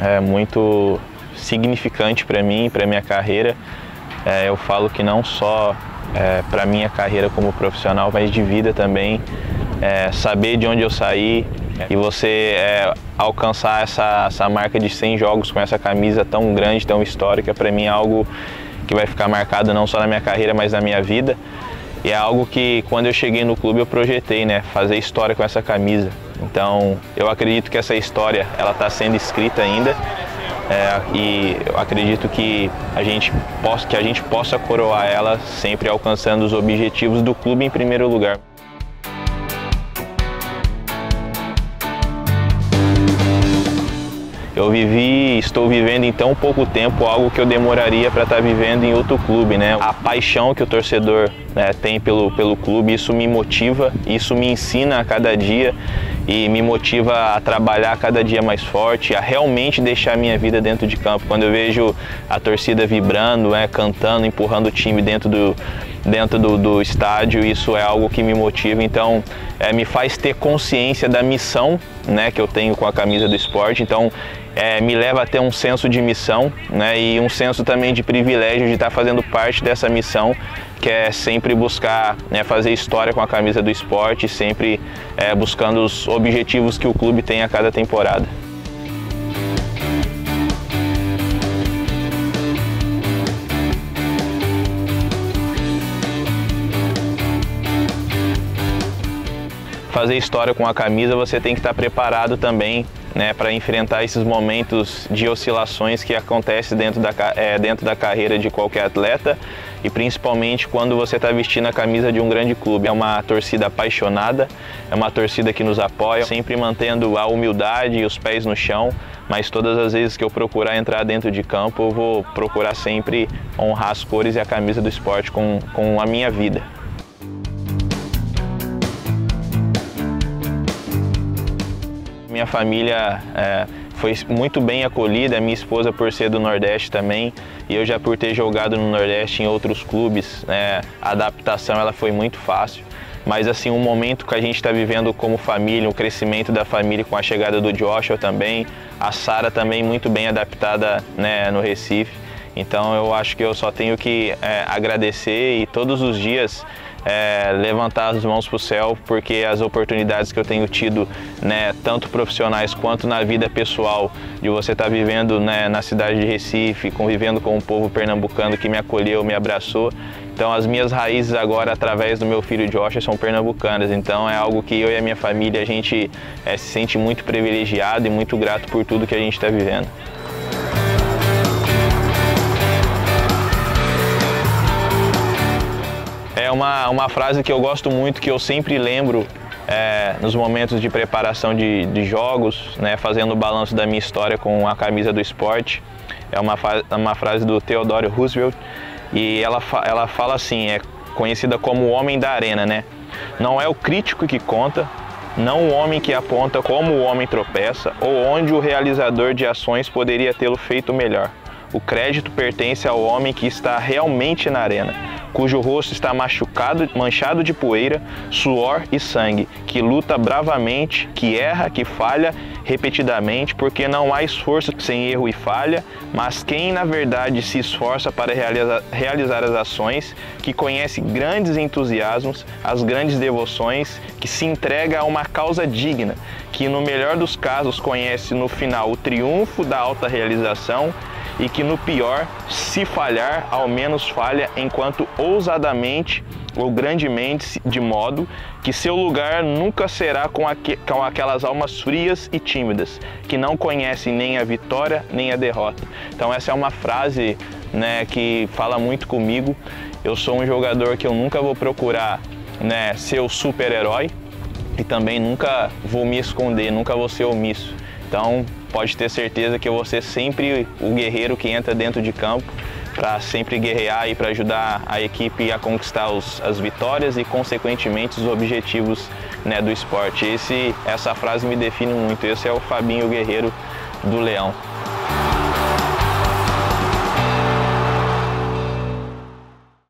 é, muito significante para mim, para minha carreira. É, eu falo que não só é, para minha carreira como profissional, mas de vida também. É, saber de onde eu saí e você é, alcançar essa, essa marca de 100 jogos com essa camisa tão grande, tão histórica, para mim é algo que vai ficar marcado não só na minha carreira, mas na minha vida. E é algo que quando eu cheguei no clube eu projetei, né, fazer história com essa camisa. Então eu acredito que essa história ela está sendo escrita ainda é, e eu acredito que a gente possa que a gente possa coroar ela sempre alcançando os objetivos do clube em primeiro lugar. Eu vivi, estou vivendo em tão pouco tempo algo que eu demoraria para estar tá vivendo em outro clube, né? A paixão que o torcedor né, tem pelo, pelo clube, isso me motiva, isso me ensina a cada dia e me motiva a trabalhar cada dia mais forte, a realmente deixar a minha vida dentro de campo. Quando eu vejo a torcida vibrando, né, cantando, empurrando o time dentro do, dentro do, do estádio, isso é algo que me motiva. Então, é, me faz ter consciência da missão né, que eu tenho com a camisa do esporte. Então, é, me leva a ter um senso de missão né, e um senso também de privilégio de estar fazendo parte dessa missão, que é sempre buscar né, fazer história com a camisa do esporte, sempre é, buscando os objetivos que o clube tem a cada temporada. fazer história com a camisa, você tem que estar preparado também né, para enfrentar esses momentos de oscilações que acontecem dentro da, é, dentro da carreira de qualquer atleta e principalmente quando você está vestindo a camisa de um grande clube. É uma torcida apaixonada, é uma torcida que nos apoia, sempre mantendo a humildade e os pés no chão, mas todas as vezes que eu procurar entrar dentro de campo, eu vou procurar sempre honrar as cores e a camisa do esporte com, com a minha vida. Minha família é, foi muito bem acolhida, minha esposa por ser do Nordeste também, e eu já por ter jogado no Nordeste em outros clubes, né, a adaptação ela foi muito fácil. Mas assim, um momento que a gente está vivendo como família, o crescimento da família com a chegada do Joshua também, a Sara também muito bem adaptada né, no Recife. Então eu acho que eu só tenho que é, agradecer e todos os dias é, levantar as mãos para o céu, porque as oportunidades que eu tenho tido, né, tanto profissionais quanto na vida pessoal, de você estar tá vivendo né, na cidade de Recife, convivendo com o povo pernambucano que me acolheu, me abraçou. Então as minhas raízes agora, através do meu filho Josh, são pernambucanas. Então é algo que eu e a minha família, a gente é, se sente muito privilegiado e muito grato por tudo que a gente está vivendo. Uma, uma frase que eu gosto muito, que eu sempre lembro é, nos momentos de preparação de, de jogos, né, fazendo o balanço da minha história com a camisa do esporte. É uma, uma frase do Theodore Roosevelt e ela, ela fala assim, é conhecida como o homem da arena, né? Não é o crítico que conta, não o homem que aponta como o homem tropeça ou onde o realizador de ações poderia tê-lo feito melhor. O crédito pertence ao homem que está realmente na arena cujo rosto está machucado, manchado de poeira, suor e sangue, que luta bravamente, que erra, que falha repetidamente, porque não há esforço sem erro e falha, mas quem na verdade se esforça para realizar, realizar as ações, que conhece grandes entusiasmos, as grandes devoções, que se entrega a uma causa digna, que no melhor dos casos conhece no final o triunfo da alta realização e que no pior, se falhar, ao menos falha enquanto ousadamente ou grandemente, de modo que seu lugar nunca será com, aqu com aquelas almas frias e tímidas, que não conhecem nem a vitória nem a derrota. Então essa é uma frase né, que fala muito comigo. Eu sou um jogador que eu nunca vou procurar né, ser o super-herói e também nunca vou me esconder, nunca vou ser omisso. Então pode ter certeza que eu vou ser sempre o guerreiro que entra dentro de campo para sempre guerrear e para ajudar a equipe a conquistar os, as vitórias e, consequentemente, os objetivos né, do esporte. Esse, essa frase me define muito. Esse é o Fabinho Guerreiro do Leão.